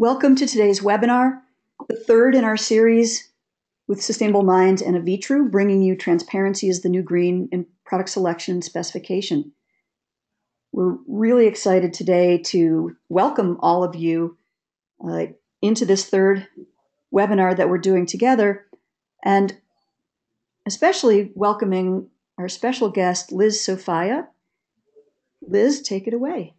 Welcome to today's webinar, the third in our series with Sustainable Minds and Avitru, bringing you transparency is the new green in product selection and specification. We're really excited today to welcome all of you uh, into this third webinar that we're doing together, and especially welcoming our special guest, Liz Sofia. Liz, take it away.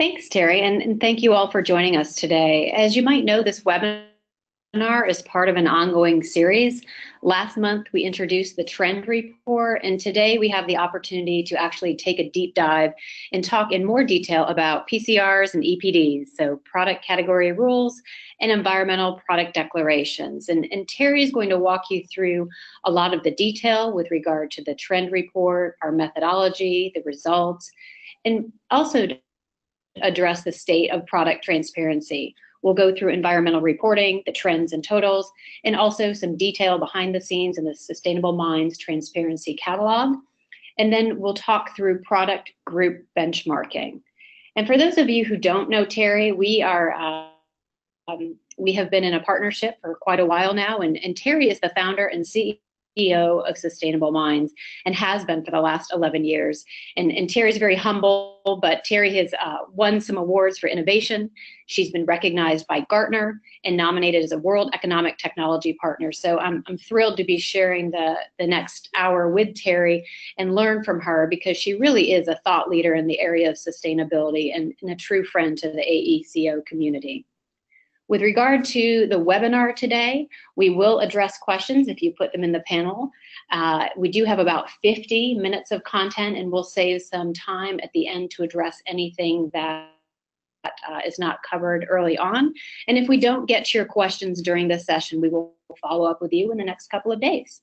Thanks, Terry, and, and, thank you all for joining us today. As you might know, this webinar is part of an ongoing series. Last month, we introduced the trend report, and today we have the opportunity to actually take a deep dive and talk in more detail about PCRs and EPDs, so product category rules and environmental product declarations. And, and Terry is going to walk you through a lot of the detail with regard to the trend report, our methodology, the results, and also address the state of product transparency. We'll go through environmental reporting, the trends and totals, and also some detail behind the scenes in the Sustainable Minds Transparency Catalog. And then we'll talk through product group benchmarking. And for those of you who don't know Terry, we are um, we have been in a partnership for quite a while now, and, and Terry is the founder and CEO CEO of Sustainable Minds and has been for the last 11 years. And, and Terry's very humble, but Terry has uh, won some awards for innovation. She's been recognized by Gartner and nominated as a World Economic Technology Partner. So I'm, I'm thrilled to be sharing the, the next hour with Terry and learn from her because she really is a thought leader in the area of sustainability and, and a true friend to the AECO community. With regard to the webinar today, we will address questions if you put them in the panel. Uh, we do have about 50 minutes of content and we'll save some time at the end to address anything that uh, is not covered early on. And if we don't get to your questions during this session, we will follow up with you in the next couple of days.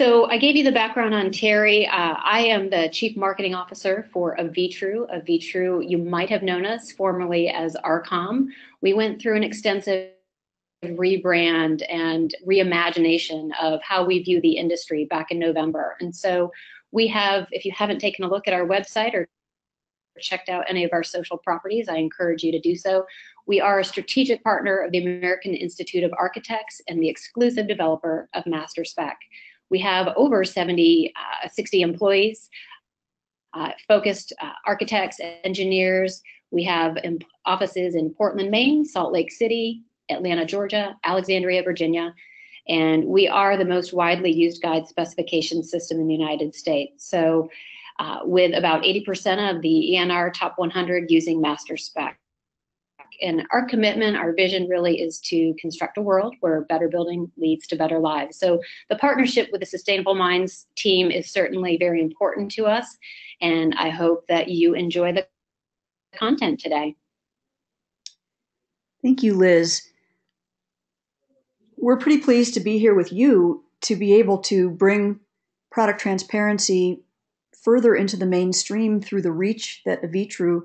So I gave you the background on Terry. Uh, I am the Chief Marketing Officer for Avitru. Avitru, you might have known us formerly as Arcom. We went through an extensive rebrand and reimagination of how we view the industry back in November. And so we have, if you haven't taken a look at our website or checked out any of our social properties, I encourage you to do so. We are a strategic partner of the American Institute of Architects and the exclusive developer of MasterSpec. We have over 70, uh, 60 employees, uh, focused uh, architects, engineers. We have offices in Portland, Maine, Salt Lake City, Atlanta, Georgia, Alexandria, Virginia, and we are the most widely used guide specification system in the United States. So uh, with about 80% of the ENR top 100 using MasterSpec. And our commitment, our vision really is to construct a world where better building leads to better lives. So the partnership with the Sustainable Minds team is certainly very important to us. And I hope that you enjoy the content today. Thank you, Liz. We're pretty pleased to be here with you to be able to bring product transparency further into the mainstream through the reach that Avitru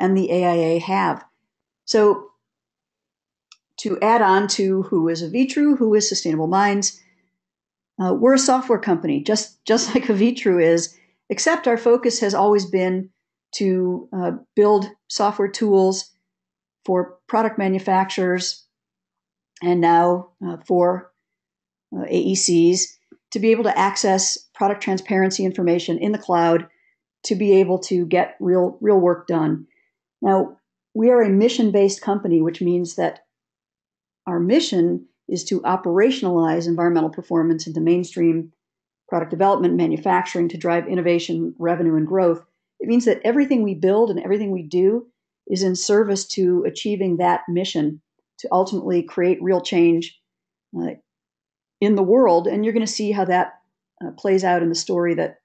and the AIA have. So to add on to who is Avitru, who is Sustainable Minds, uh, we're a software company, just just like Avitru is, except our focus has always been to uh, build software tools for product manufacturers and now uh, for uh, AECs to be able to access product transparency information in the cloud to be able to get real real work done. Now, we are a mission based company, which means that our mission is to operationalize environmental performance into mainstream product development, manufacturing to drive innovation, revenue, and growth. It means that everything we build and everything we do is in service to achieving that mission to ultimately create real change uh, in the world. And you're going to see how that uh, plays out in the story that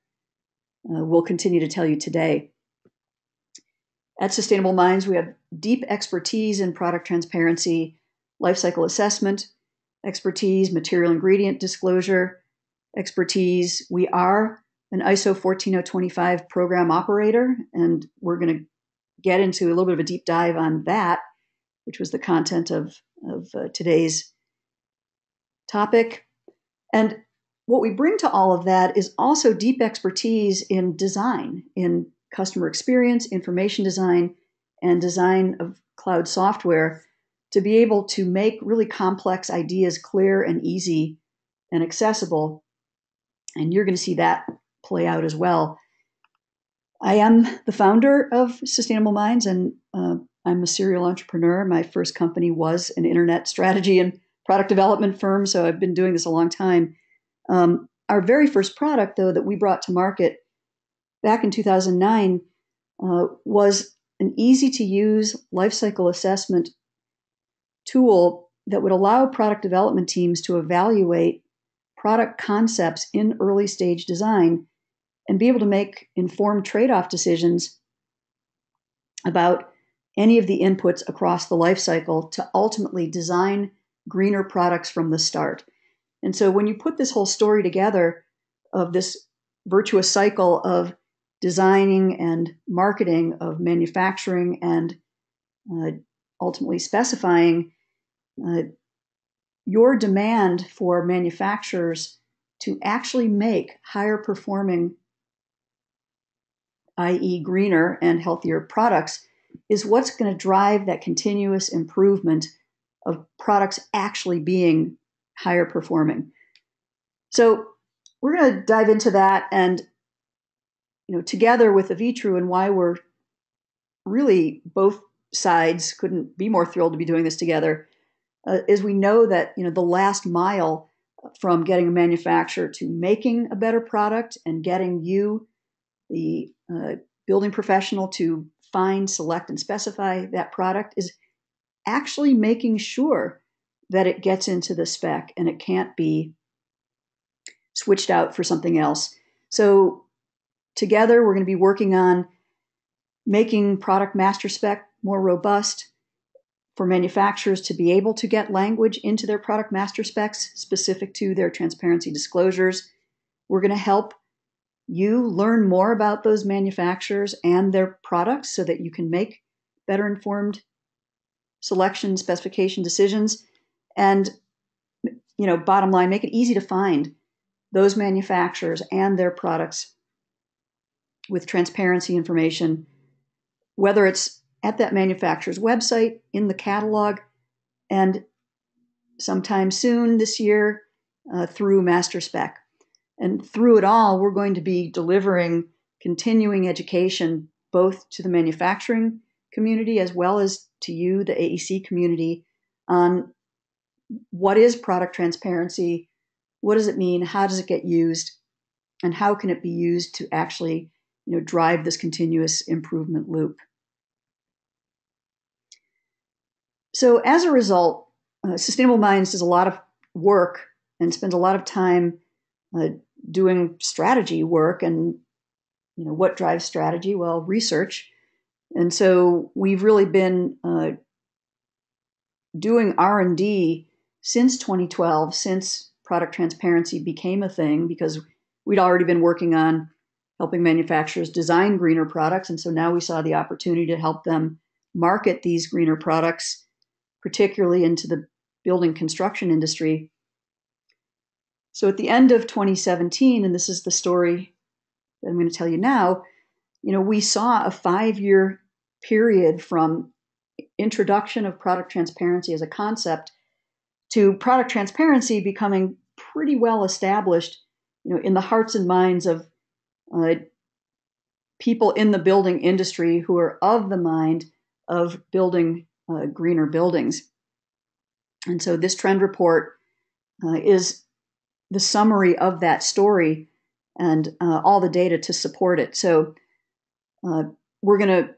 uh, we'll continue to tell you today. At Sustainable Minds, we have deep expertise in product transparency, lifecycle assessment, expertise, material ingredient disclosure, expertise. We are an ISO 14025 program operator, and we're going to get into a little bit of a deep dive on that, which was the content of, of uh, today's topic. And what we bring to all of that is also deep expertise in design, in customer experience, information design, and design of cloud software to be able to make really complex ideas clear and easy and accessible. And you're going to see that play out as well. I am the founder of Sustainable Minds, and uh, I'm a serial entrepreneur. My first company was an internet strategy and product development firm, so I've been doing this a long time. Um, our very first product, though, that we brought to market back in 2009 uh, was an easy to use lifecycle assessment tool that would allow product development teams to evaluate product concepts in early stage design and be able to make informed trade off decisions about any of the inputs across the life cycle to ultimately design greener products from the start. And so when you put this whole story together of this virtuous cycle of designing and marketing, of manufacturing and uh, ultimately specifying, uh, your demand for manufacturers to actually make higher performing, i.e., greener and healthier products, is what's going to drive that continuous improvement of products actually being higher performing. So we're going to dive into that and you know together with Avitru and why we're really both sides couldn't be more thrilled to be doing this together uh, is we know that you know the last mile from getting a manufacturer to making a better product and getting you the uh, building professional to find select and specify that product is actually making sure that it gets into the spec and it can't be switched out for something else. So, together, we're going to be working on making product MasterSpec more robust for manufacturers to be able to get language into their product MasterSpecs specific to their transparency disclosures. We're going to help you learn more about those manufacturers and their products so that you can make better informed selection specification decisions and you know bottom line make it easy to find those manufacturers and their products with transparency information whether it's at that manufacturer's website in the catalog and sometime soon this year uh, through MasterSpec. And through it all we're going to be delivering continuing education both to the manufacturing community as well as to you, the AEC community, on what is product transparency, what does it mean, how does it get used, and how can it be used to actually you know, drive this continuous improvement loop. So as a result, uh, Sustainable Minds does a lot of work and spends a lot of time uh, doing strategy work and you know what drives strategy well research and so we've really been uh, doing r&d since 2012 since product transparency became a thing because we'd already been working on helping manufacturers design greener products. And so now we saw the opportunity to help them market these greener products particularly into the building construction industry. So at the end of 2017 and this is the story that i'm going to tell you now you know, we saw a five year period from introduction of product transparency as a concept to product transparency becoming pretty well established, you know, in the hearts and minds of uh, people in the building industry who are of the mind of building uh, greener buildings. And so this trend report uh, is the summary of that story and uh, all the data to support it. So uh, we're going to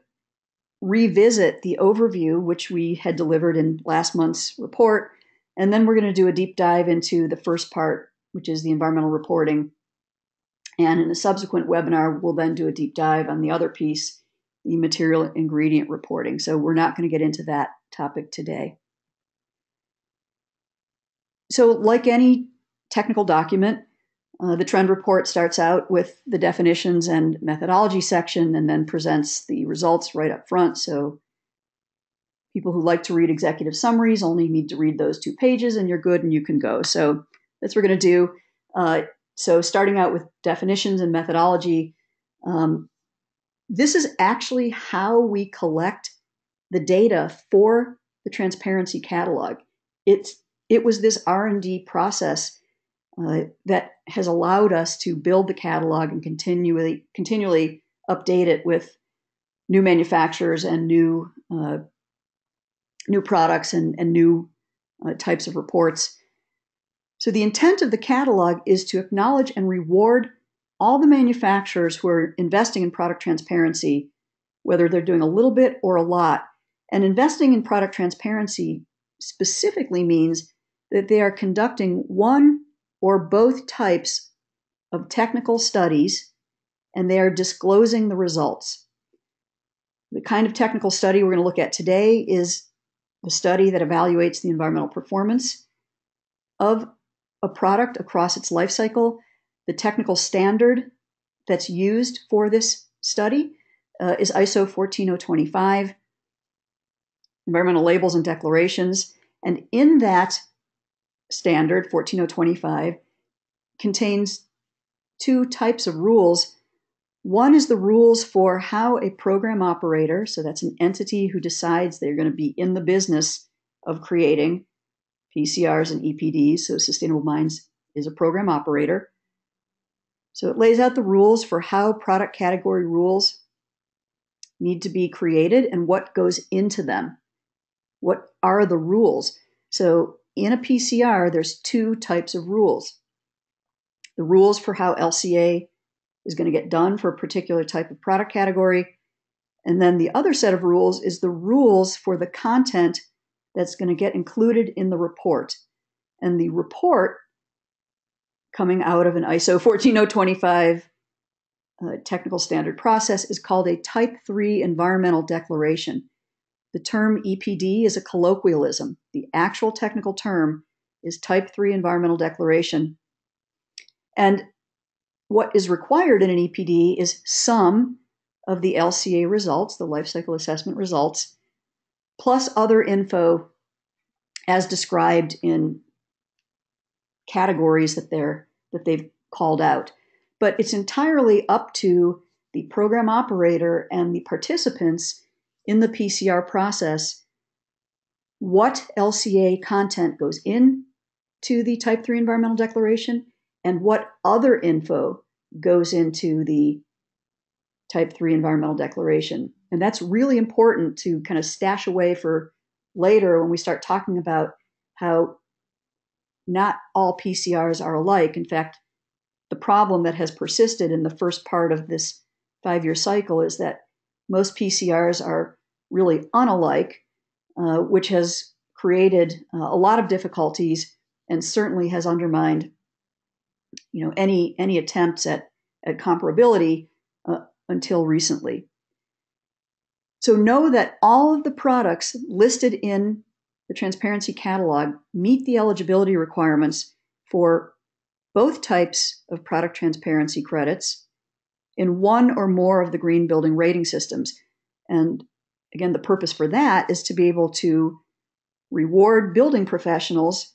revisit the overview, which we had delivered in last month's report, and then we're going to do a deep dive into the first part, which is the environmental reporting. And in a subsequent webinar, we'll then do a deep dive on the other piece, the material ingredient reporting. So we're not going to get into that topic today. So, like any technical document, uh, the trend report starts out with the definitions and methodology section and then presents the results right up front. So people who like to read executive summaries only need to read those two pages and you're good and you can go. So that's what we're going to do. Uh, so, starting out with definitions and methodology, um, this is actually how we collect the data for the transparency catalog. It's it was this R&D process uh, that has allowed us to build the catalog and continually continually update it with new manufacturers and new uh, new products and, and new uh, types of reports. So the intent of the catalog is to acknowledge and reward all the manufacturers who are investing in product transparency, whether they're doing a little bit or a lot. And investing in product transparency specifically means that they are conducting one or both types of technical studies and they are disclosing the results. The kind of technical study we're going to look at today is the study that evaluates the environmental performance of a product across its life cycle. The technical standard that's used for this study uh, is ISO 14025, environmental labels and declarations. And in that standard, 14025, contains two types of rules. One is the rules for how a program operator, so that's an entity who decides they're going to be in the business of creating PCRs and EPDs, so Sustainable Minds is a program operator. So it lays out the rules for how product category rules need to be created and what goes into them. What are the rules? So in a PCR, there's two types of rules. The rules for how LCA is going to get done for a particular type of product category. And then the other set of rules is the rules for the content that's going to get included in the report. And the report coming out of an ISO 14025 uh, technical standard process is called a Type 3 environmental declaration. The term EPD is a colloquialism. The actual technical term is Type 3 environmental declaration. And what is required in an EPD is some of the LCA results, the life cycle assessment results, plus other info as described in categories that they're that they've called out. But it's entirely up to the program operator and the participants in the PCR process what LCA content goes in to the type 3 environmental declaration and what other info goes into the type 3 environmental declaration. And that's really important to kind of stash away for later when we start talking about how not all PCRs are alike. In fact, the problem that has persisted in the first part of this five year cycle is that most PCRs are really unalike, uh, which has created uh, a lot of difficulties and certainly has undermined you know any any attempts at at comparability until recently. So know that all of the products listed in the transparency catalog meet the eligibility requirements for both types of product transparency credits in one or more of the green building rating systems. And again, the purpose for that is to be able to reward building professionals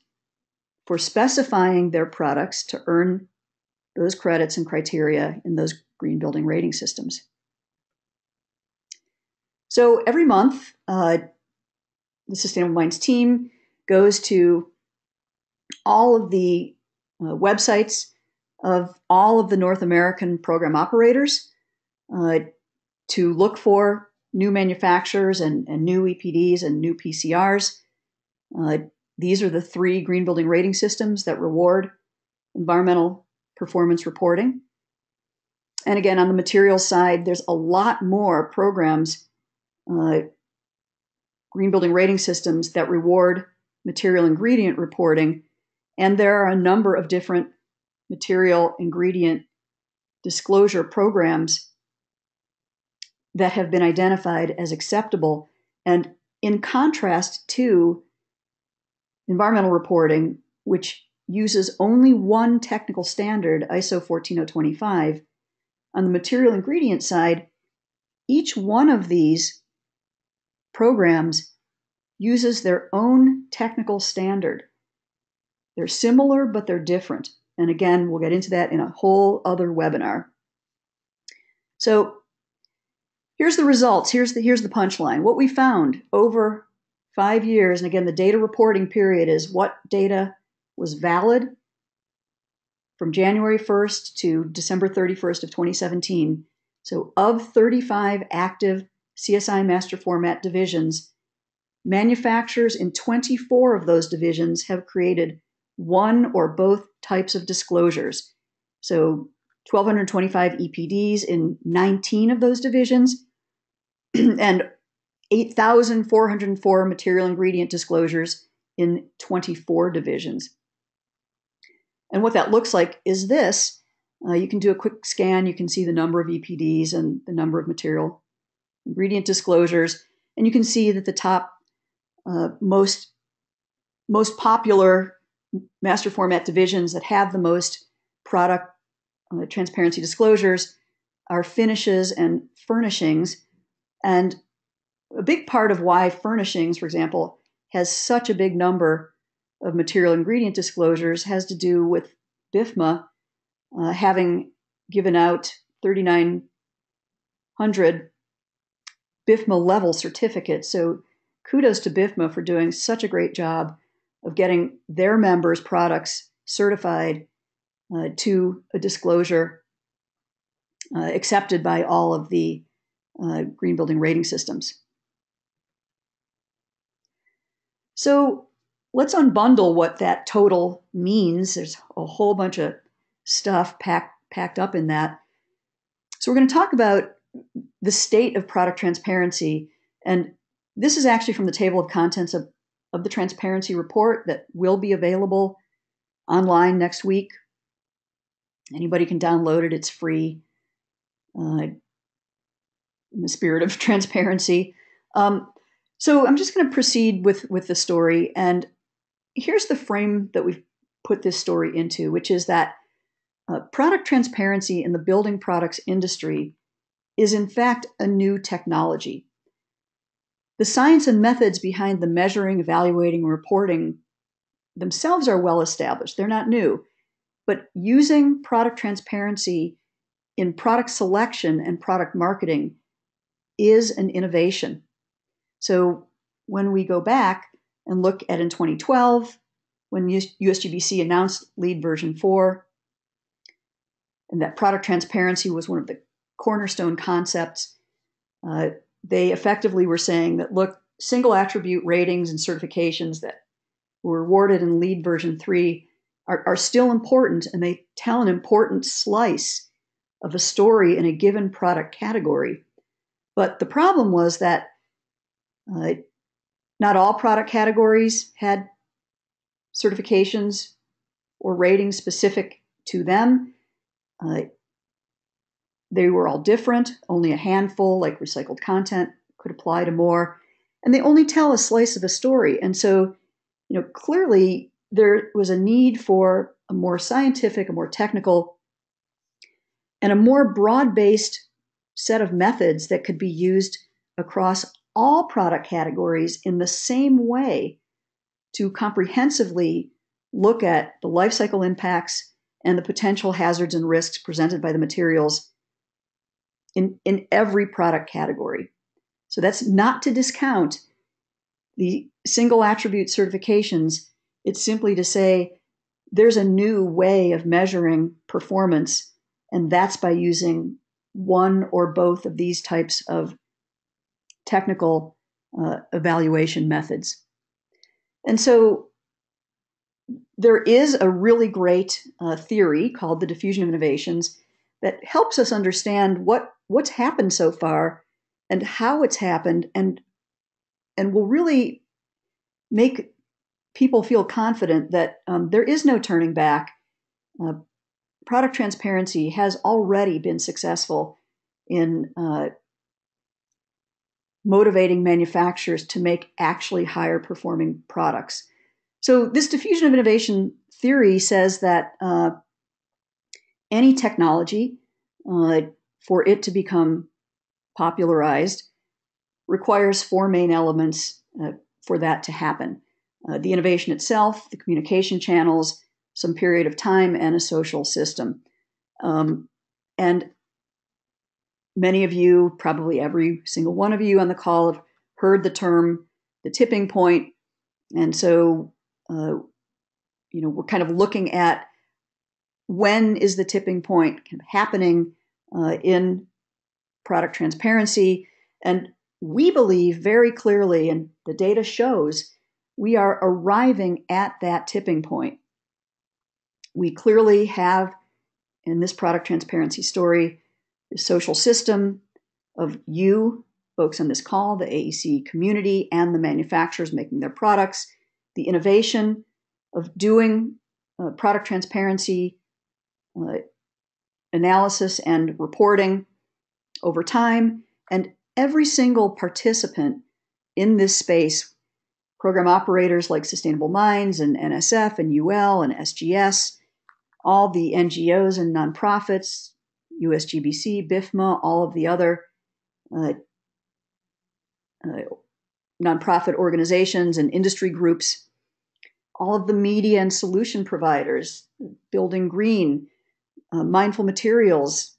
for specifying their products to earn those credits and criteria in those green building rating systems. So every month, uh, the Sustainable Minds team goes to all of the uh, websites of all of the North American program operators uh, to look for new manufacturers and, and, new EPDs and new PCRs. Uh, these are the three green building rating systems that reward environmental performance reporting. And again, on the material side, there's a lot more programs uh, green building rating systems that reward material ingredient reporting. And there are a number of different material ingredient disclosure programs that have been identified as acceptable. And in contrast to environmental reporting, which uses only one technical standard, ISO 14025, on the material ingredient side, each one of these programs uses their own technical standard. They're similar, but they're different. And again, we'll get into that in a whole other webinar. So here's the results. Here's the, here's the punchline. What we found over five years, and again, the data reporting period is what data was valid from January 1st to December 31st of 2017. So of 35 active CSI MasterFormat divisions, manufacturers in 24 of those divisions have created one or both types of disclosures. So 1,225 EPDs in 19 of those divisions, and 8,404 material ingredient disclosures in 24 divisions. And what that looks like is this. Uh, you can do a quick scan, you can see the number of EPDs and the number of material ingredient disclosures, and you can see that the top uh, most most popular MasterFormat divisions that have the most product uh, transparency disclosures are finishes and furnishings. And a big part of why furnishings, for example, has such a big number of material ingredient disclosures has to do with BIFMA uh, having given out 3,900 BIFMA level certificates. So kudos to BIFMA for doing such a great job of getting their members' products certified uh, to a disclosure uh, accepted by all of the uh, green building rating systems. So let's unbundle what that total means. There's a whole bunch of stuff packed packed up in that. So we're going to talk about the state of product transparency and this is actually from the table of contents of, of the transparency report that will be available online next week. Anybody can download it, it's free. Uh, in the spirit of transparency. Um, so I'm just going to proceed with with the story, and here's the frame that we've put this story into, which is that uh, product transparency in the building products industry is in fact a new technology. The science and methods behind the measuring, evaluating, reporting themselves are well established. They're not new. But using product transparency in product selection and product marketing is an innovation. So when we go back and look at in 2012, when USGBC announced LEED version 4, and that product transparency was one of the cornerstone concepts, uh, they effectively were saying that look, single attribute ratings and certifications that were awarded in LEED version 3 are, are still important and they tell an important slice of a story in a given product category. But the problem was that uh, not all product categories had certifications or ratings specific to them. Uh, they were all different. Only a handful, like recycled content, could apply to more. And they only tell a slice of a story. And so, you know, clearly there was a need for a more scientific, a more technical, and a more broad based set of methods that could be used across all product categories in the same way to comprehensively look at the life cycle impacts and the potential hazards and risks presented by the materials in, in every product category. So that's not to discount the single attribute certifications. It's simply to say there's a new way of measuring performance, and that's by using one or both of these types of technical uh, evaluation methods. And so there is a really great uh, theory called the diffusion of innovations that helps us understand what what's happened so far and how it's happened and and will really make people feel confident that um, there is no turning back. Uh, product transparency has already been successful in uh, motivating manufacturers to make actually higher performing products. So, this diffusion of innovation theory says that uh, any technology uh, for it to become popularized requires four main elements uh, for that to happen uh, the innovation itself, the communication channels, some period of time and a social system. Um, and many of you, probably every single one of you on the call, have heard the term the tipping point. And so, uh, you know, we're kind of looking at when is the tipping point happening uh, in product transparency. And we believe very clearly, and the data shows, we are arriving at that tipping point. We clearly have, in this product transparency story, the social system of you, folks on this call, the AEC community, and the manufacturers making their products, the innovation of doing uh, product transparency uh, analysis and reporting over time, and every single participant in this space program operators like Sustainable Minds and NSF and UL and SGS, all the NGOs and nonprofits, USGBC, BIFMA, all of the other uh, uh, nonprofit organizations and industry groups, all of the media and solution providers, Building Green, uh, Mindful Materials,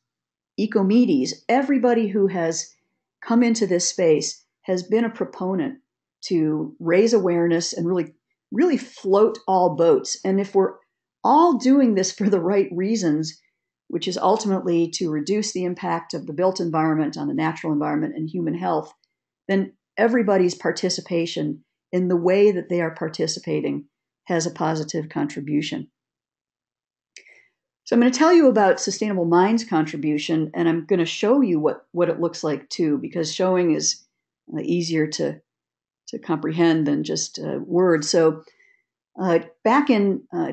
Ecomedes, everybody who has come into this space has been a proponent to raise awareness and really, really float all boats. And if we're all doing this for the right reasons, which is ultimately to reduce the impact of the built environment on the natural environment and human health, then everybody's participation in the way that they are participating has a positive contribution. So I'm going to tell you about Sustainable Minds contribution, and I'm going to show you what, what it looks like too, because showing is uh, easier to, to comprehend than just uh, words. So uh, back in uh,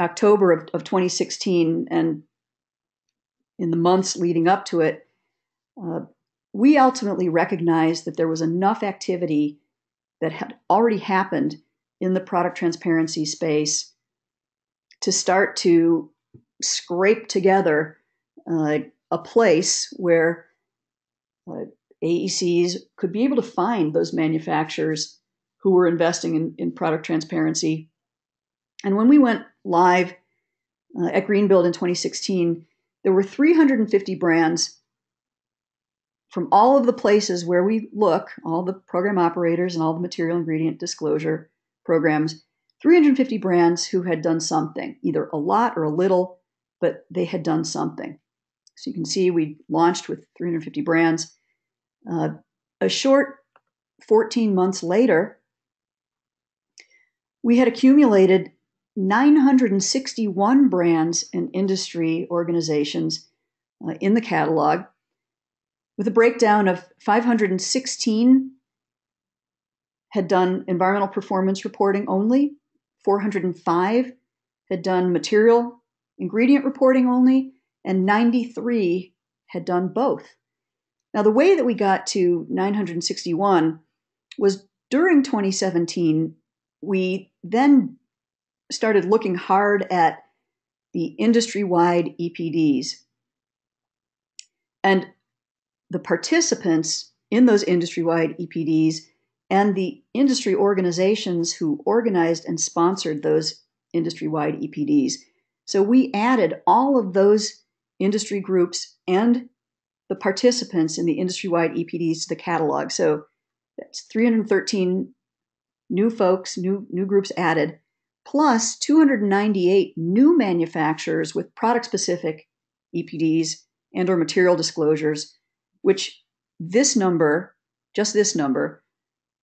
October of, of 2016 and in the months leading up to it, uh, we ultimately recognized that there was enough activity that had already happened in the product transparency space to start to scrape together uh, a place where uh, AECs could be able to find those manufacturers who were investing in, in product transparency. And when we went live uh, at Greenbuild in 2016, there were 350 brands from all of the places where we look, all the program operators and all the material ingredient disclosure programs, 350 brands who had done something, either a lot or a little, but they had done something. So you can see we launched with 350 brands. Uh, a short 14 months later, we had accumulated 961 brands and industry organizations uh, in the catalog, with a breakdown of 516 had done environmental performance reporting only, 405 had done material ingredient reporting only, and 93 had done both. Now, the way that we got to 961 was during 2017, we then started looking hard at the industry wide EPDs. And the participants in those industry wide EPDs and the industry organizations who organized and sponsored those industry wide EPDs so we added all of those industry groups and the participants in the industry wide EPDs to the catalog. So that's 313 new folks, new, new groups added, plus 298 new manufacturers with product specific EPDs and or material disclosures, which this number, just this number,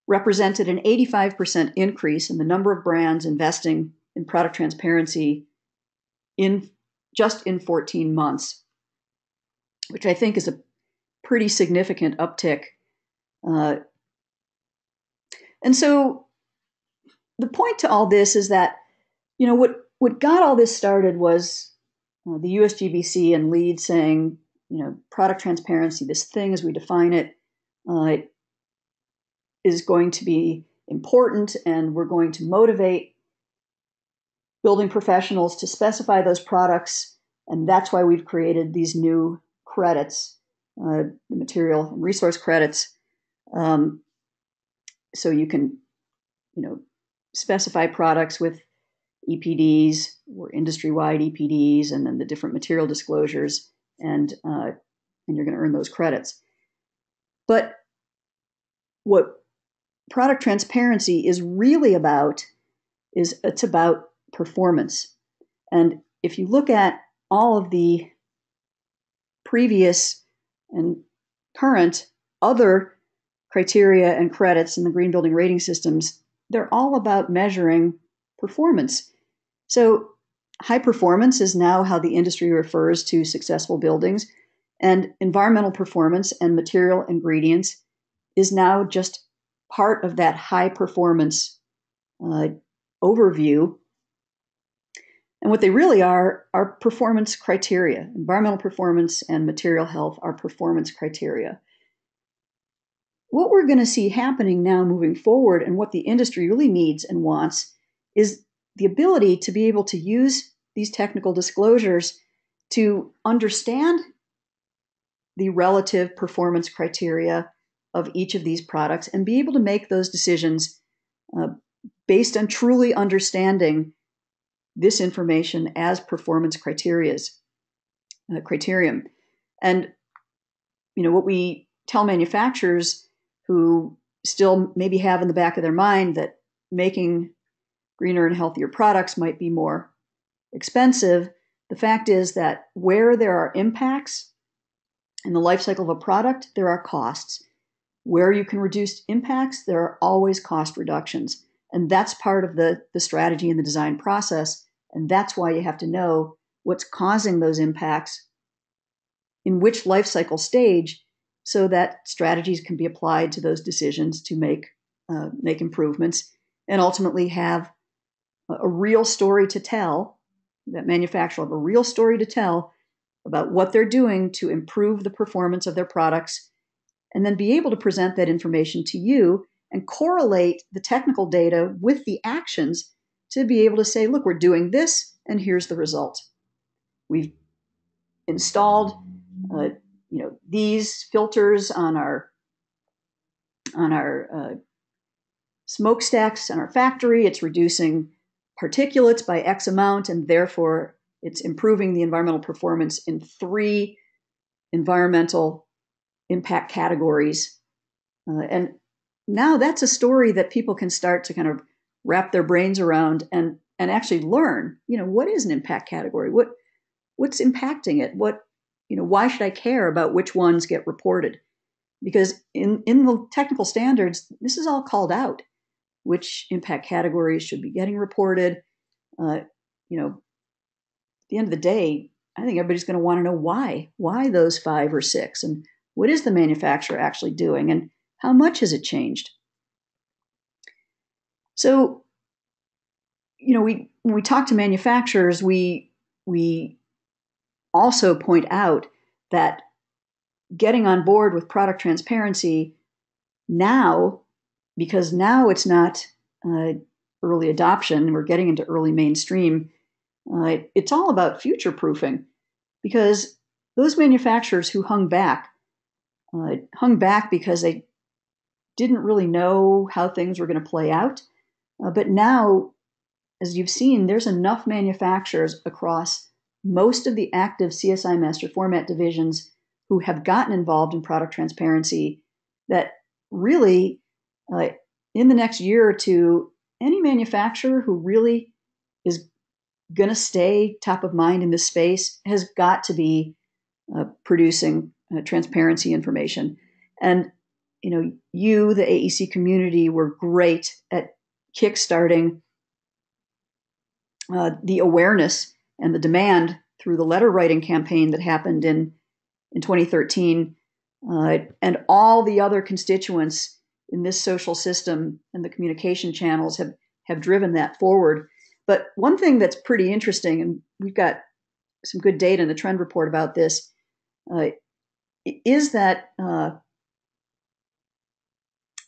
represented an 85% increase in the number of brands investing in product transparency in just in 14 months, which I think is a pretty significant uptick. Uh, and so the point to all this is that, you know, what, what got all this started was uh, the USGBC and LEED saying, you know, product transparency, this thing as we define it, uh, is going to be important and we're going to motivate building professionals to specify those products. And that's why we've created these new credits, uh, the material and resource credits. Um, so you can, you know, specify products with EPDs or industry-wide EPDs, and then the different material disclosures, and uh, and you're going to earn those credits. But what product transparency is really about is it's about performance. And if you look at all of the previous and current other criteria and credits in the green building rating systems, they're all about measuring performance. So, high performance is now how the industry refers to successful buildings, and environmental performance and material ingredients is now just part of that high performance uh, overview. And what they really are are performance criteria. Environmental performance and material health are performance criteria. What we're going to see happening now moving forward, and what the industry really needs and wants, is the ability to be able to use these technical disclosures to understand the relative performance criteria of each of these products and be able to make those decisions uh, based on truly understanding this information as performance criterias uh, criterion and you know what we tell manufacturers who still maybe have in the back of their mind that making greener and healthier products might be more expensive the fact is that where there are impacts in the life cycle of a product there are costs where you can reduce impacts, there are always cost reductions. And that's part of the, the strategy and the design process. And that's why you have to know what's causing those impacts, in which life cycle stage, so that strategies can be applied to those decisions to make, uh, make improvements and ultimately have a, real story to tell. That manufacturer have a real story to tell about what they're doing to improve the performance of their products and then be able to present that information to you and correlate the technical data with the actions to be able to say, look, we're doing this, and here's the result. We've installed, uh, you know, these filters on our on our uh, smokestacks in our factory. It's reducing particulates by X amount, and therefore it's improving the environmental performance in three environmental impact categories. Uh, and now that's a story that people can start to kind of wrap their brains around and and actually learn you know what is an impact category what what's impacting it what you know why should i care about which ones get reported because in in the technical standards this is all called out which impact categories should be getting reported uh, you know at the end of the day i think everybody's going to want to know why why those five or six and what is the manufacturer actually doing and how much has it changed? So, you know, we when we talk to manufacturers, we we also point out that getting on board with product transparency now, because now it's not uh, early adoption, we're getting into early mainstream. Uh, it's all about future proofing because those manufacturers who hung back uh, hung back because they didn't really know how things were going to play out. Uh, but now, as you've seen, there's enough manufacturers across most of the active CSI MasterFormat divisions who have gotten involved in product transparency that really, uh, in the next year or two, any manufacturer who really is going to stay top of mind in this space has got to be uh, producing uh, transparency information. And you know, you, the AEC community, were great at kickstarting uh, the awareness and the demand through the letter writing campaign that happened in in 2013, uh, and all the other constituents in this social system and the communication channels have have driven that forward. But one thing that's pretty interesting, and we've got some good data in the trend report about this, uh, is that uh,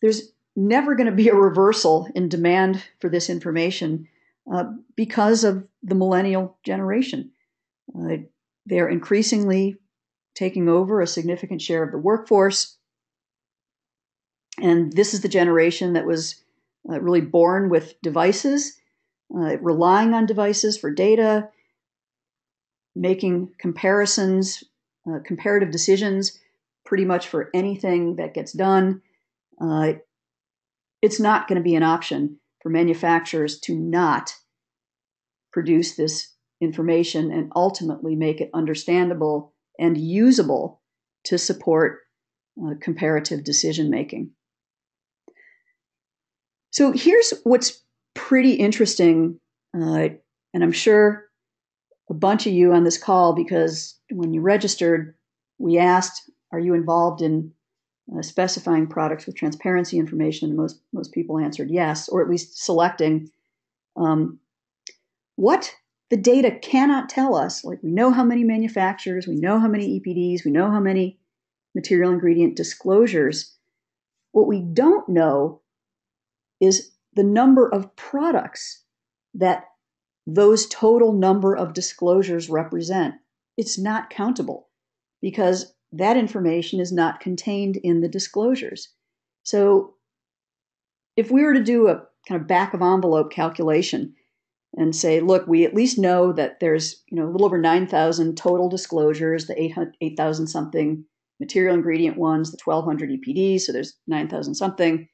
there's never going to be a reversal in demand for this information uh, because of the millennial generation. Uh, they're increasingly taking over a significant share of the workforce. And this is the generation that was uh, really born with devices. uh, relying on devices for data, making comparisons, uh, comparative decisions pretty much for anything that gets done. Uh, it's not going to be an option for manufacturers to not produce this information and ultimately make it understandable and usable to support uh, comparative decision making. So here's what's pretty interesting, uh, and I'm sure a bunch of you on this call, because when you registered, we asked, "Are you involved in uh, specifying products with transparency information?" Most most people answered yes, or at least selecting. Um, what the data cannot tell us, like we know how many manufacturers, we know how many EPDs, we know how many material ingredient disclosures. What we don't know is the number of products that those total number of disclosures represent. It's not countable because that information is not contained in the disclosures. So if we were to do a kind of back of envelope calculation and say, look, we at least know that there's you know a little over 9,000 total disclosures, the 8,000 something material ingredient ones, the 1,200 EPDs, so there's 9,000 something.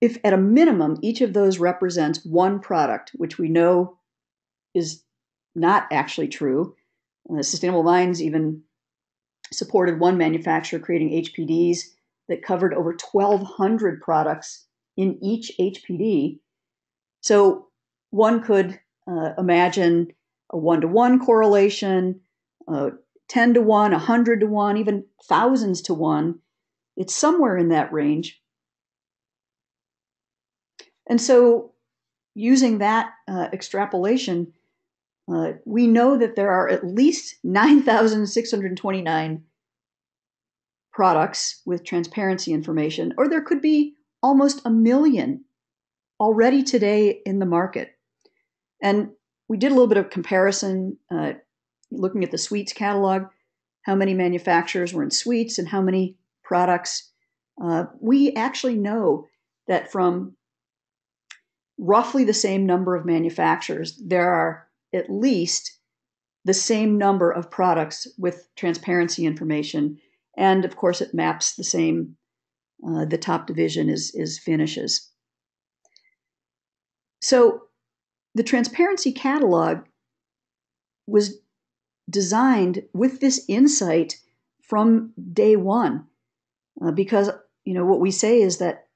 If at a minimum each of those represents one product, which we know is not actually true, uh, Sustainable Minds even supported one manufacturer creating HPDs that covered over 1,200 products in each HPD. So one could uh, imagine a one to one correlation, uh, 10 to 1, 100 to 1, even thousands to 1. It's somewhere in that range. And so, using that uh, extrapolation, uh, we know that there are at least 9,629 products with transparency information, or there could be almost a million already today in the market. And we did a little bit of comparison, uh, looking at the Sweets catalog, how many manufacturers were in Sweets and how many products. Uh, we actually know that from roughly the same number of manufacturers, there are at least the same number of products with transparency information. And of course, it maps the same. Uh, the top division is, is finishes. So the transparency catalog was designed with this insight from day one uh, because you know what we say is that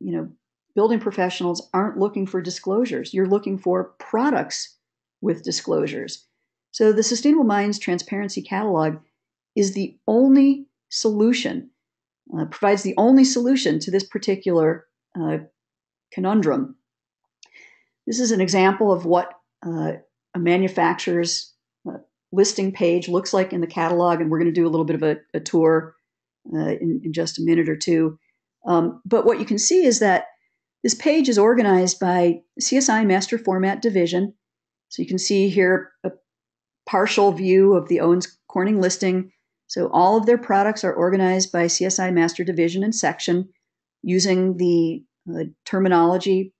you know building professionals aren't looking for disclosures you're looking for products with disclosures so the Sustainable Minds transparency catalog is the only solution uh, provides the only solution to this particular uh, conundrum this is an example of what uh, a manufacturer's uh, listing page looks like in the catalog, and we're going to do a little bit of a, a tour uh, in, in, just a minute or two. Um, but what you can see is that this page is organized by CSI MasterFormat Division. So you can see here a partial view of the Owens Corning listing. So all of their products are organized by CSI Master Division and section using the uh, terminology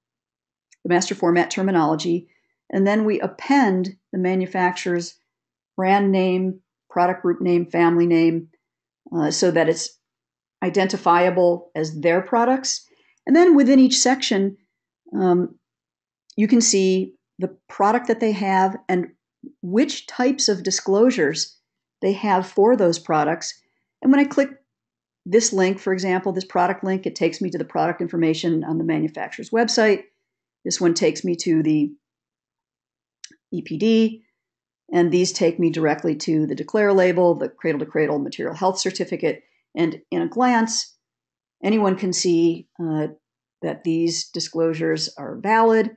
the MasterFormat terminology, and then we append the manufacturer's brand name, product group name, family name, uh, so that it's identifiable as their products. And then within each section, um, you can see the product that they have and which types of disclosures they have for those products. And when I click this link, for example, this product link, it takes me to the product information on the manufacturer's website. This one takes me to the EPD, and these take me directly to the declare label, the cradle to cradle material health certificate. And in a glance, anyone can see uh, that these disclosures are valid.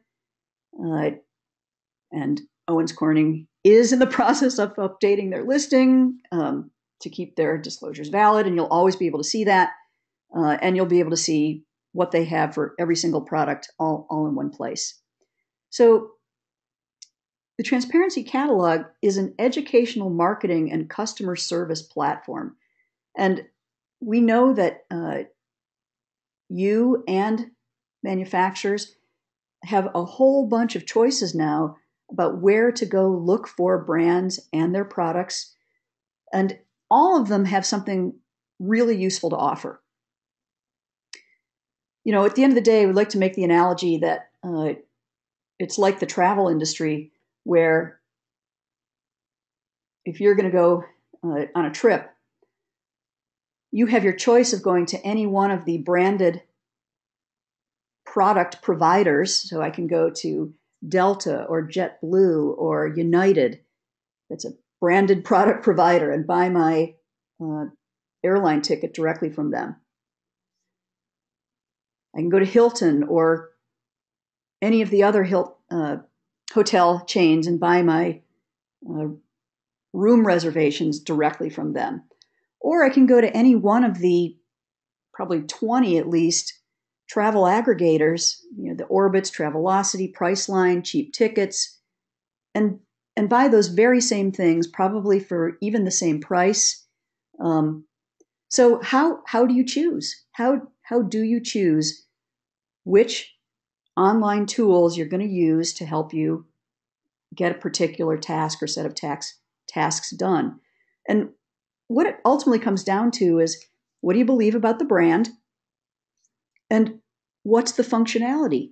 Uh, and Owens Corning is in the process of updating their listing um, to keep their disclosures valid, and you'll always be able to see that. Uh, and you'll be able to see what they have for every single product all, all in one place. So the Transparency Catalog is an educational marketing and customer service platform. And we know that uh, you and manufacturers have a whole bunch of choices now about where to go look for brands and their products. And all of them have something really useful to offer. You know, at the end of the day, we like to make the analogy that uh, it's like the travel industry, where if you're going to go uh, on a trip, you have your choice of going to any one of the branded product providers. So I can go to Delta or JetBlue or United. That's a branded product provider and buy my uh, airline ticket directly from them. I can go to Hilton or any of the other uh, hotel chains and buy my uh, room reservations directly from them. Or I can go to any one of the probably 20 at least travel aggregators, you know, the Orbitz, Travelocity, Priceline, CheapTickets, and and buy those very same things, probably for even the same price. Um, so how how do you choose? How how do you choose which online tools you're going to use to help you get a particular task or set of tax, tasks done? And what it ultimately comes down to is what do you believe about the brand? And what's the functionality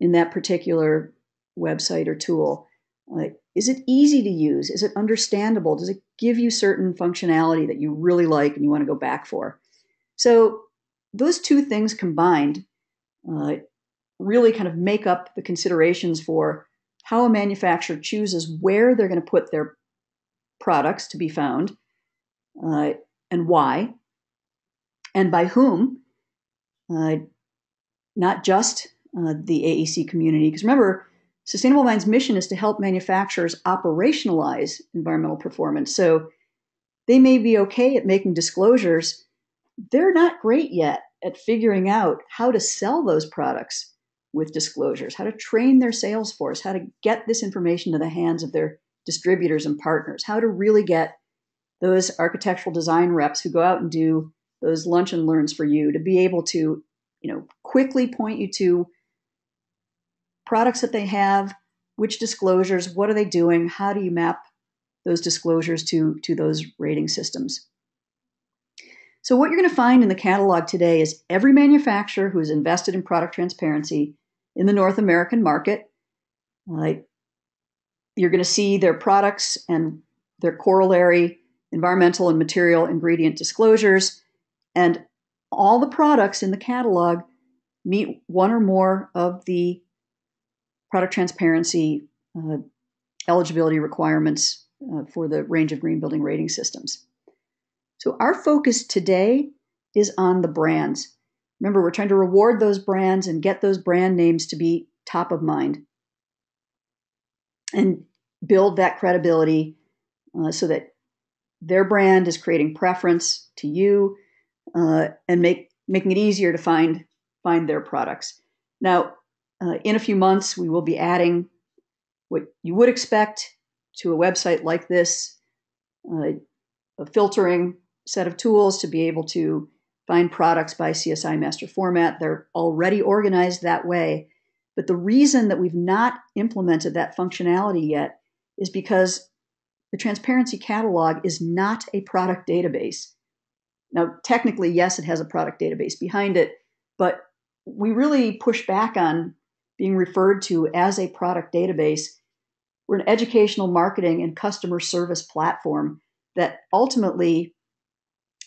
in that particular website or tool? Uh, is it easy to use? Is it understandable? Does it give you certain functionality that you really like and you want to go back for? So, those two things combined uh, really kind of make up the considerations for how a manufacturer chooses where they're going to put their products to be found uh, and why, and by whom, not just uh, the AEC community. Because remember, Sustainable Minds' mission is to help manufacturers operationalize environmental performance. So they may be okay at making disclosures, they're not great yet at figuring out how to sell those products with disclosures, how to train their sales force, how to get this information to the hands of their distributors and partners, how to really get those architectural design reps who go out and do those lunch and learns for you to be able to, you know, quickly point you to products that they have, which disclosures, what are they doing, how do you map those disclosures to, to those rating systems. So, what you're going to find in the catalog today is every manufacturer who's invested in product transparency in the North American market. You're going to see their products and their corollary environmental and material ingredient disclosures, and all the products in the catalog meet one or more of the product transparency uh, eligibility requirements uh, for the range of green building rating systems. So, our focus today is on the brands. Remember, we're trying to reward those brands and get those brand names to be top of mind and build that credibility uh, so that their brand is creating preference to you uh, and make making it easier to find find their products. Now, uh, in a few months, we will be adding what you would expect to a website like this: uh, a filtering set of tools to be able to find products by CSI MasterFormat. They're already organized that way. But the reason that we've not implemented that functionality yet is because the transparency catalog is not a product database. Now, technically, yes, it has a product database behind it, but we really push back on being referred to as a product database. We're an educational marketing and customer service platform that ultimately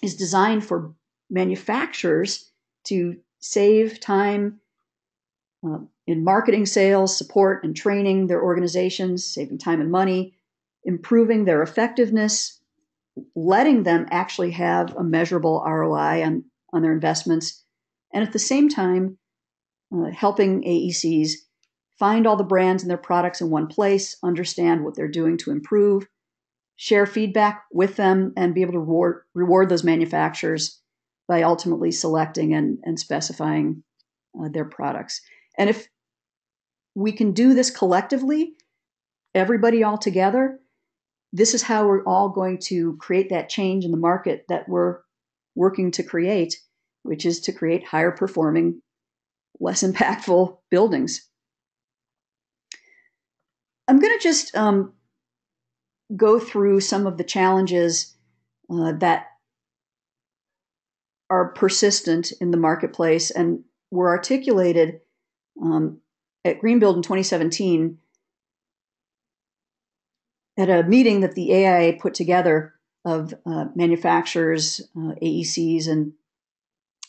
is designed for manufacturers to save time uh, in marketing, sales, support, and training their organizations, saving time and money, improving their effectiveness, letting them actually have a measurable ROI on, on their investments, and at the same time, uh, helping AECs find all the brands and their products in one place, understand what they're doing to improve, share feedback with them, and be able to reward, reward those manufacturers by ultimately selecting and, and specifying uh, their products. And if we can do this collectively, everybody all together, this is how we're all going to create that change in the market that we're working to create, which is to create higher performing, less impactful buildings. I'm going to just um, go through some of the challenges uh, that are persistent in the marketplace and were articulated um, at Greenbuild in 2017 at a meeting that the AIA put together of uh, manufacturers, uh, AECs, and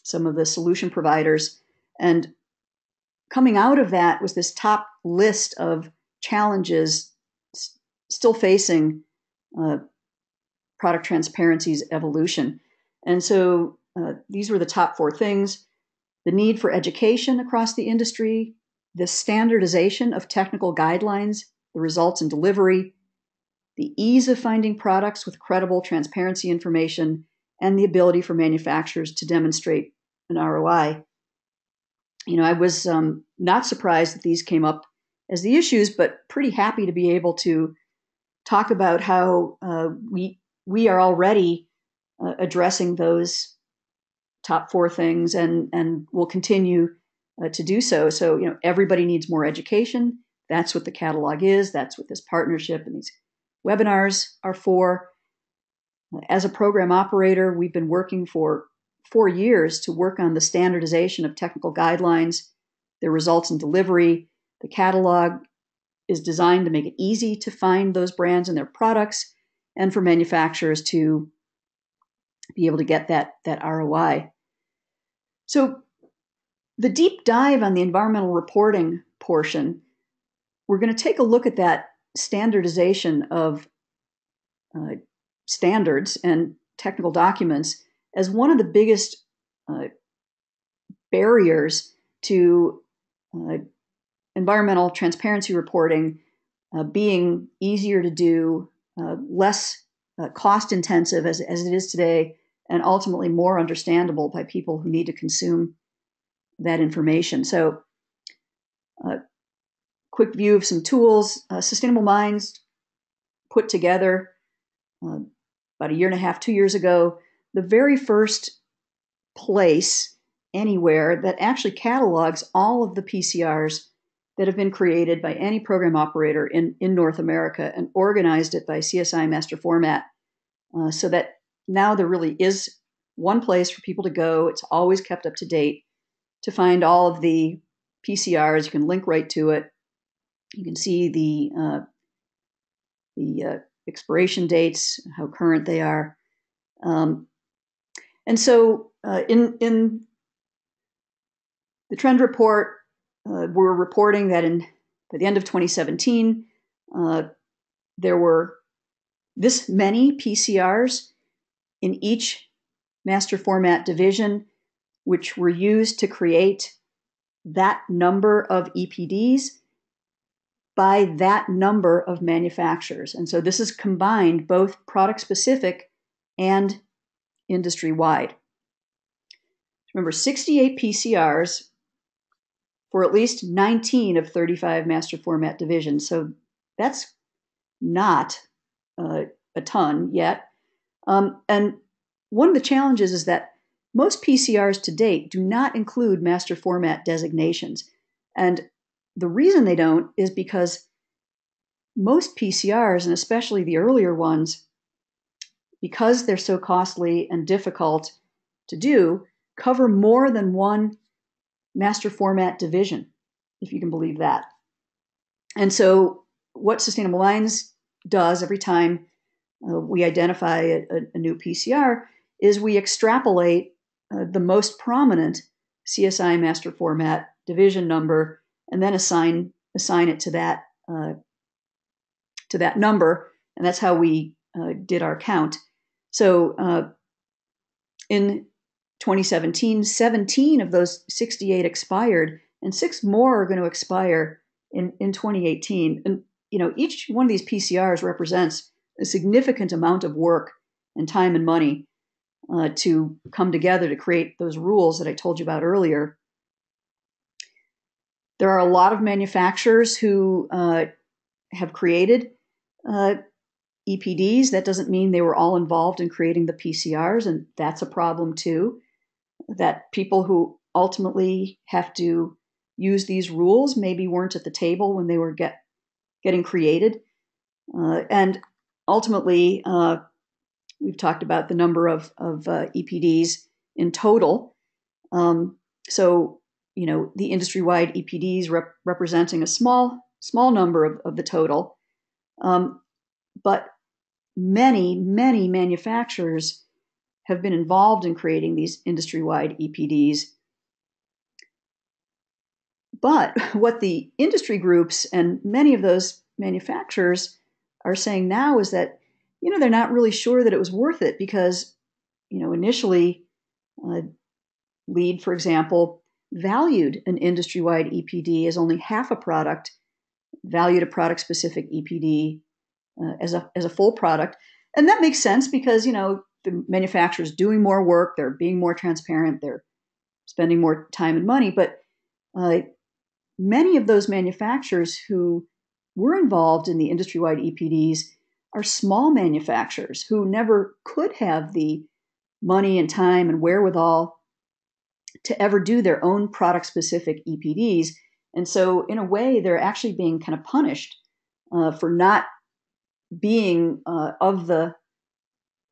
some of the solution providers. And coming out of that was this top list of challenges s- still facing uh, product transparency's evolution. And so uh, these were the top four things the need for education across the industry, the standardization of technical guidelines, the results and delivery, the ease of finding products with credible transparency information, and the ability for manufacturers to demonstrate an ROI. You know, I was um, not surprised that these came up as the issues, but pretty happy to be able to talk about how uh, we we are already uh, addressing those top four things, and and will continue uh, to do so. So you know, everybody needs more education. That's what the catalog is. That's what this partnership and these webinars are for. As a program operator, we've been working for four years to work on the standardization of technical guidelines, their results and delivery. The catalog is designed to make it easy to find those brands and their products, and for manufacturers to be able to get that, that ROI. So, the deep dive on the environmental reporting portion, we're going to take a look at that standardization of uh, standards and technical documents as one of the biggest uh, barriers to uh, environmental transparency reporting uh, being easier to do, uh, less uh, cost intensive as, as it is today, and ultimately more understandable by people who need to consume that information. So, quick view of some tools. Uh, Sustainable Minds put together uh, about a year and a half, two years ago, the very first place anywhere that actually catalogs all of the PCRs that have been created by any program operator in, in North America and organized it by CSI MasterFormat uh, so that now there really is one place for people to go. It's always kept up to date to find all of the PCRs. You can link right to it. You can see the uh, the uh, expiration dates, how current they are. Um, and so uh, in, in the trend report, uh, we're reporting that in by the end of 2017, uh, there were this many PCRs in each MasterFormat division, which were used to create that number of EPDs by that number of manufacturers. And so this is combined both product specific and industry wide. Remember, 68 PCRs for at least 19 of 35 MasterFormat divisions. So that's not uh, a ton yet. Um, and one of the challenges is that most PCRs to date do not include MasterFormat designations. And the reason they don't is because most PCRs, and especially the earlier ones, because they're so costly and difficult to do, cover more than one MasterFormat division, if you can believe that. And so, what Sustainable Minds does every time uh, we identify a, a, new PCR is we extrapolate uh, the most prominent CSI MasterFormat division number and then assign assign it to that uh, to that number, and that's how we uh, did our count. So uh, in 2017, 17 of those 68 expired, and six more are going to expire in, in 2018. And you know, each one of these PCRs represents a significant amount of work and time and money uh, to come together to create those rules that I told you about earlier. There are a lot of manufacturers who uh, have created uh, EPDs. That doesn't mean they were all involved in creating the PCRs, and that's a problem too. That people who ultimately have to use these rules maybe weren't at the table when they were get getting created. Uh, and ultimately, uh, we've talked about the number of, of uh, EPDs in total. Um, so, you know, the industry-wide EPDs rep- representing a small small number of, of the total. Um, but many, many manufacturers have been involved in creating these industry-wide EPDs. But what the industry groups and many of those manufacturers are saying now is that you know they're not really sure that it was worth it because you know initially uh, LEED for example valued an industry-wide EPD as only half a product valued a product specific EPD uh, as a as a full product. And that makes sense because you know the manufacturer's doing more work they're being more transparent they're spending more time and money. But uh, many of those manufacturers who were involved in the industry wide EPDs are small manufacturers who never could have the money and time and wherewithal to ever do their own product specific EPDs. And so, in a way, they're actually being kind of punished uh, for not being uh, of the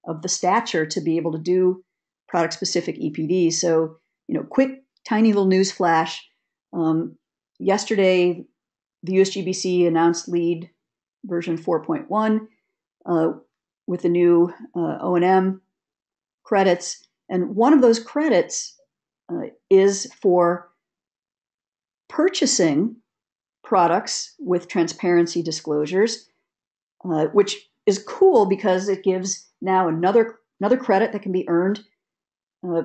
of the stature to be able to do product specific EPDs. So, you know, quick, tiny little news flash. Um, yesterday, the USGBC announced LEED version 4.1 uh, with the new uh, O&M credits. And one of those credits uh, is for purchasing products with transparency disclosures, uh, which is cool because it gives now another another credit that can be earned uh,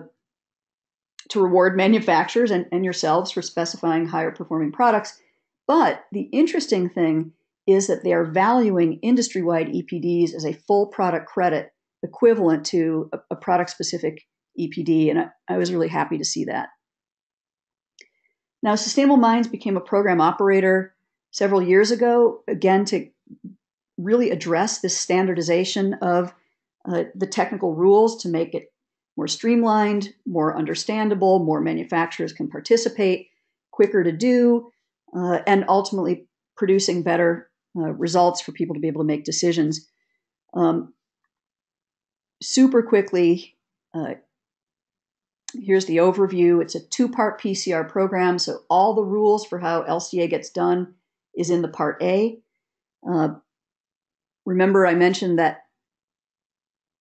to reward manufacturers and, and yourselves for specifying higher performing products. But the interesting thing is that they are valuing industry wide EPDs as a full product credit equivalent to a, a product specific EPD. And I, I was really happy to see that. Now, Sustainable Minds became a program operator several years ago, again, to really address this standardization of uh, the technical rules to make it more streamlined, more understandable, more manufacturers can participate, quicker to do, uh, and ultimately producing better uh, results for people to be able to make decisions. Um, super quickly, uh, here's the overview. It's a two part PCR program, so all the rules for how LCA gets done is in the part A. Uh, remember, I mentioned that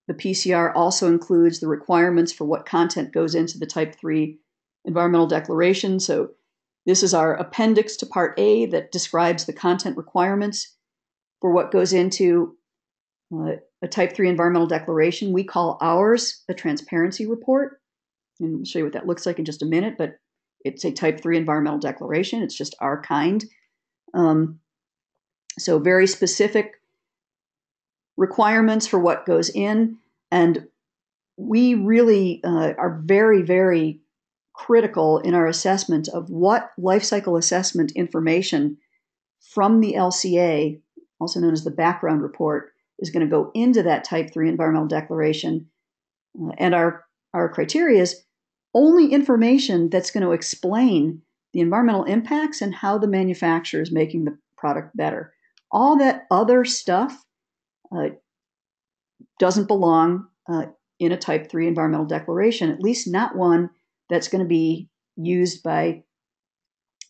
the PCR also includes the requirements for what content goes into the Type 3 environmental declaration. So this is our appendix to Part A that describes the content requirements for what goes into uh, a Type 3 environmental declaration. We call ours a transparency report. And I'll show you what that looks like in just a minute, but it's a Type 3 environmental declaration. It's just our kind. Um, so, very specific requirements for what goes in. And we really uh, are very, very critical in our assessment of what life cycle assessment information from the LCA, also known as the background report, is going to go into that type 3 environmental declaration. Uh, and our, our criteria is only information that's going to explain the environmental impacts and how the manufacturer is making the product better. All that other stuff uh, doesn't belong uh, in a type 3 environmental declaration, at least not one that's going to be used by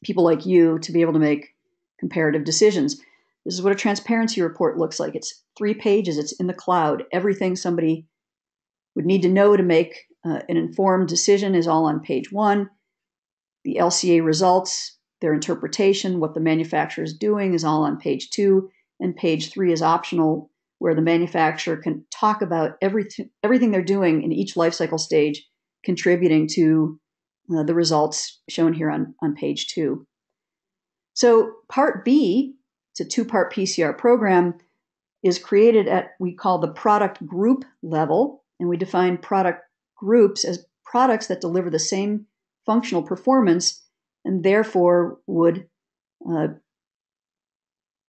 people like you to be able to make comparative decisions. This is what a transparency report looks like. It's three pages, it's in the cloud. Everything somebody would need to know to make uh, an informed decision is all on page one. The LCA results, their interpretation, what the manufacturer is doing is all on page two. And page three is optional, where the manufacturer can talk about everything, everything they're doing in each life cycle stage contributing to uh, the results shown here on, on page two. So, part B, it's a two part PCR program, is created at we call the product group level, and we define product groups as products that deliver the same functional performance and therefore would uh,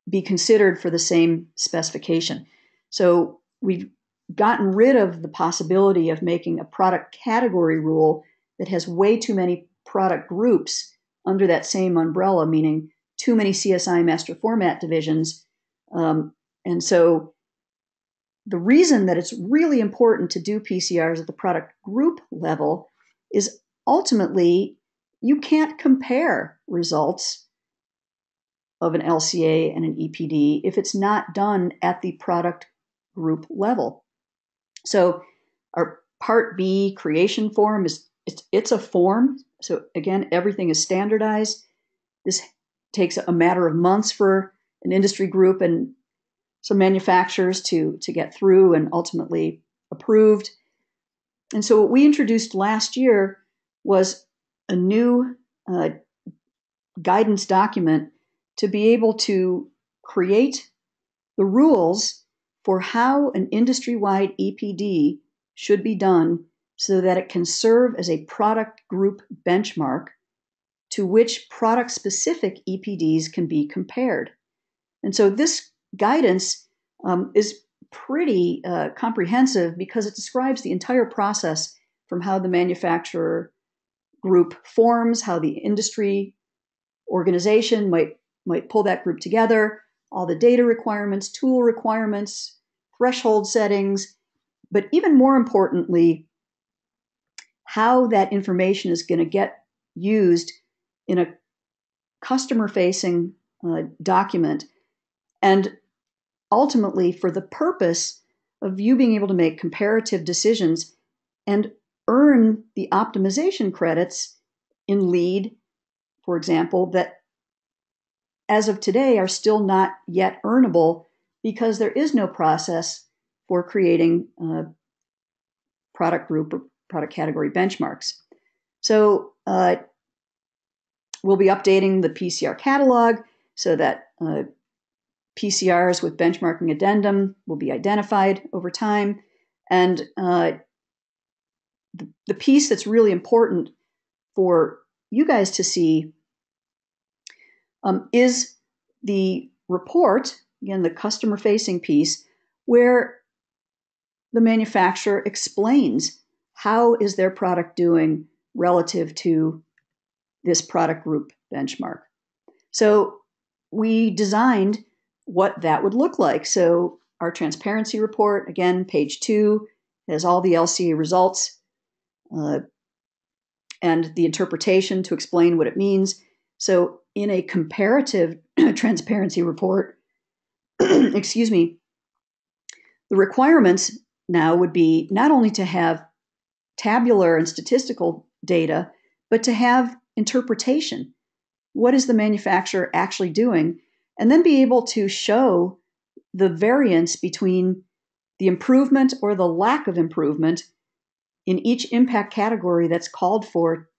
be considered for the same specification. So, we've gotten rid of the possibility of making a product category rule that has way too many product groups under that same umbrella, meaning too many CSI MasterFormat divisions. Um, and so the reason that it's really important to do PCRs at the product group level is ultimately you can't compare results of an LCA and an EPD if it's not done at the product group level. So our Part B creation form is it's, it's a form. So again, everything is standardized. This takes a matter of months for an industry group and some manufacturers to, to get through and ultimately approved. And so what we introduced last year was a new uh, guidance document to be able to create the rules for how an industry wide EPD should be done so that it can serve as a product group benchmark to which product specific EPDs can be compared. And so this guidance um, is pretty uh, comprehensive because it describes the entire process from how the manufacturer group forms, how the industry organization might might pull that group together, all the data requirements, tool requirements, threshold settings, but even more importantly, how that information is going to get used in a customer facing uh, document. And ultimately for the purpose of you being able to make comparative decisions and earn the optimization credits in LEED for example that as of today are still not yet earnable because there is no process for creating uh, product group or product category benchmarks. So uh, we'll be updating the PCR catalog so that uh, PCRs with benchmarking addendum will be identified over time. And uh, the, the piece that's really important for you guys to see um, is the report, again, the customer facing piece, where the manufacturer explains how is their product doing relative to this product group benchmark. So we designed what that would look like. So our transparency report, again, page two, has all the LCA results uh, and the interpretation to explain what it means. So in a comparative transparency report, excuse me, the requirements now would be not only to have tabular and statistical data, but to have interpretation. What is the manufacturer actually doing? And then be able to show the variance between the improvement or the lack of improvement in each impact category that's called for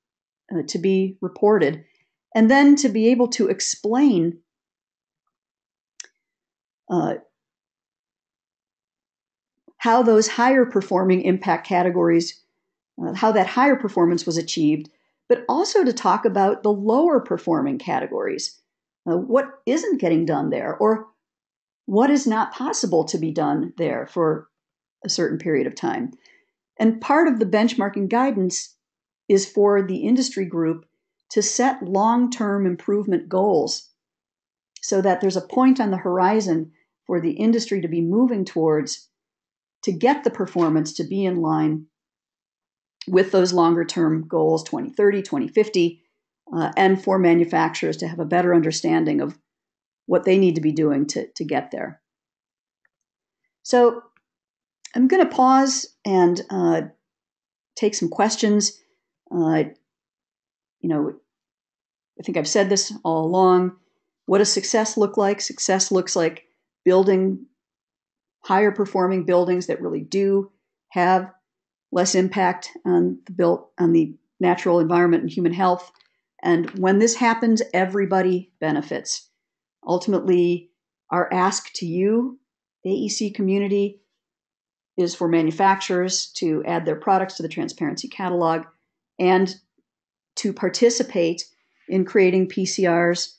uh, to be reported, and then to be able to explain uh, how those higher performing impact categories uh, how that higher performance was achieved, but also to talk about the lower performing categories. Uh, what isn't getting done there, or what is not possible to be done there for a certain period of time. And part of the benchmarking guidance is for the industry group to set long term improvement goals so that there's a point on the horizon for the industry to be moving towards to get the performance to be in line with those longer term goals 2030, 2050, uh, and for manufacturers to have a better understanding of what they need to be doing to, to get there. So I'm going to pause and uh, take some questions. Uh, you know, I think I've said this all along. What does success look like? Success looks like building higher performing buildings that really do have less impact on the built on the natural environment and human health. And when this happens, everybody benefits. Ultimately, our ask to you, AEC community, is for manufacturers to add their products to the transparency catalog and to participate in creating PCRs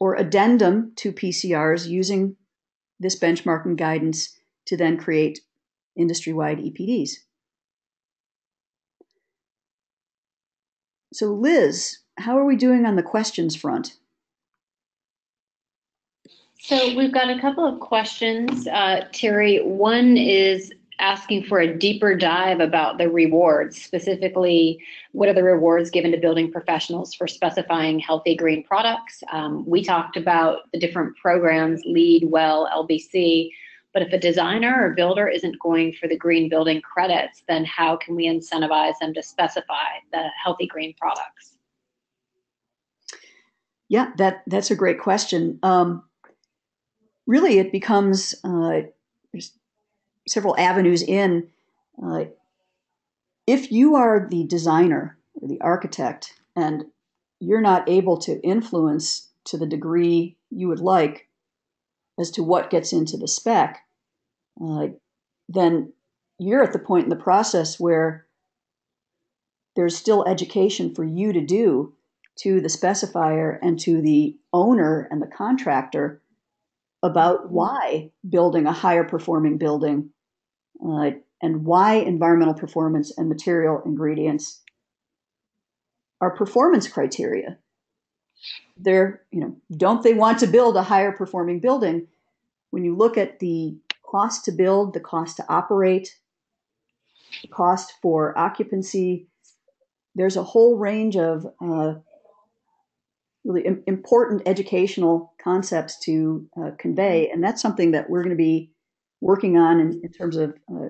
or addendum to PCRs using this benchmarking guidance to then create industry wide EPDs. So, Liz, how are we doing on the questions front? So we've got a couple of questions, uh, Terry. One is asking for a deeper dive about the rewards, specifically what are the rewards given to building professionals for specifying healthy green products. Um, we talked about the different programs, LEED, WELL, LBC, but if a designer or builder isn't going for the green building credits, then how can we incentivize them to specify the healthy green products? Yeah, that that's a great question. Um, really, it becomes uh, several avenues in. Uh, if you are the designer or the architect and you're not able to influence to the degree you would like as to what gets into the spec, uh, then you're at the point in the process where there's still education for you to do to the specifier and to the owner and the contractor about why building a higher performing building uh, and why environmental performance and material ingredients are performance criteria. They're, you know, don't they want to build a higher performing building? When you look at the cost to build, the cost to operate, the cost for occupancy, there's a whole range of uh, really important educational concepts to uh, convey, and that's something that we're going to be working on in, in terms of uh,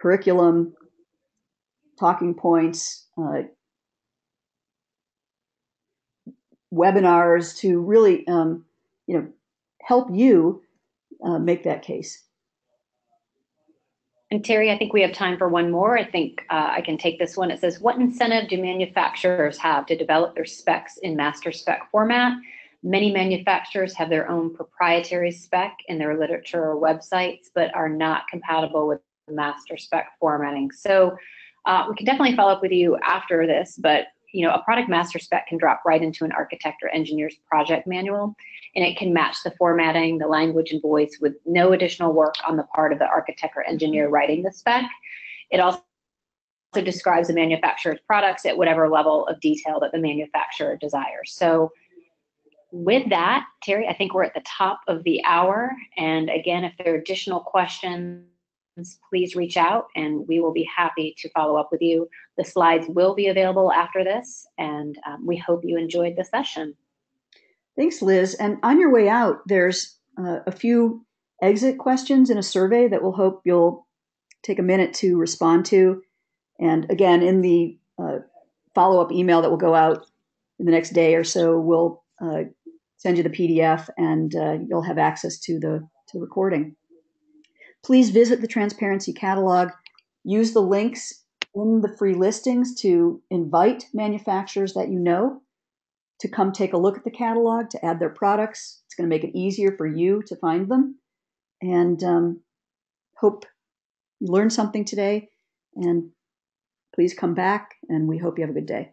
curriculum, talking points, uh, webinars to really, um, you know, help you uh, make that case. And Terry, I think we have time for one more. I think uh, I can take this one. It says, what incentive do manufacturers have to develop their specs in MasterSpec format? Many manufacturers have their own proprietary spec in their literature or websites, but are not compatible with MasterSpec formatting. So uh, we can definitely follow up with you after this, but you know, a product MasterSpec can drop right into an architect or engineer's project manual, and it can match the formatting, the language, and voice with no additional work on the part of the architect or engineer writing the spec. It also describes the manufacturer's products at whatever level of detail that the manufacturer desires. So with that, Terry, I think we're at the top of the hour. And again, if there are additional questions, please reach out and we will be happy to follow up with you. The slides will be available after this, and um, we hope you enjoyed the session. Thanks, Liz. And on your way out, there's uh, a few exit questions in a survey that we'll hope you'll take a minute to respond to. And again, in the uh, follow up email that will go out in the next day or so, we'll uh, send you the PDF and uh, you'll have access to the to recording. Please visit the Transparency Catalog. Use the links in the free listings to invite manufacturers that you know to come take a look at the catalog, to add their products. It's going to make it easier for you to find them. And um, hope you learned something today. And please come back, and we hope you have a good day.